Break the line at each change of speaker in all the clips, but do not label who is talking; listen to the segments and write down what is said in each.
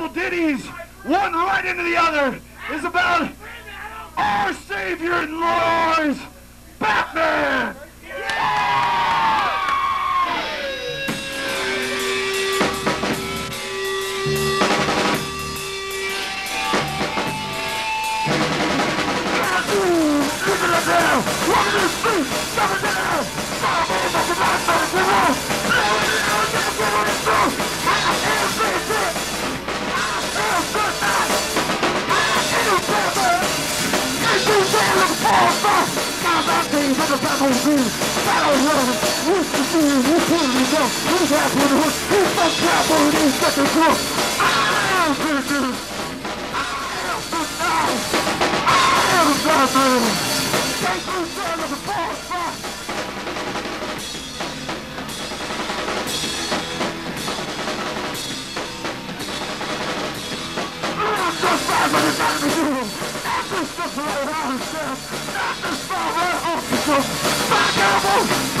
couple ditties, one right into the other, is about our Savior and Lord, Batman! Yeah. thousand, thousand, what's the thing you put me down? What's happening? Who's my cap on the second floor? I'm bitches! I am the house! I am the bathroom! Take me down to the boss spot! I'm just five minutes out of the room! I'm just a blow out of the Ah!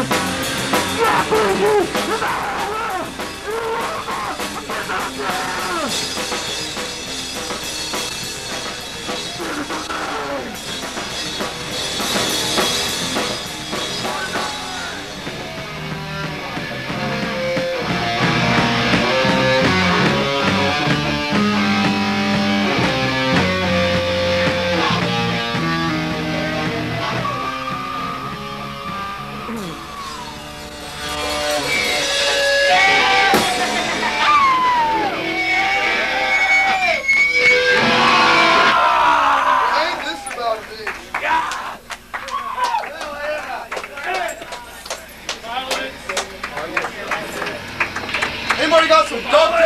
Not for you! Dos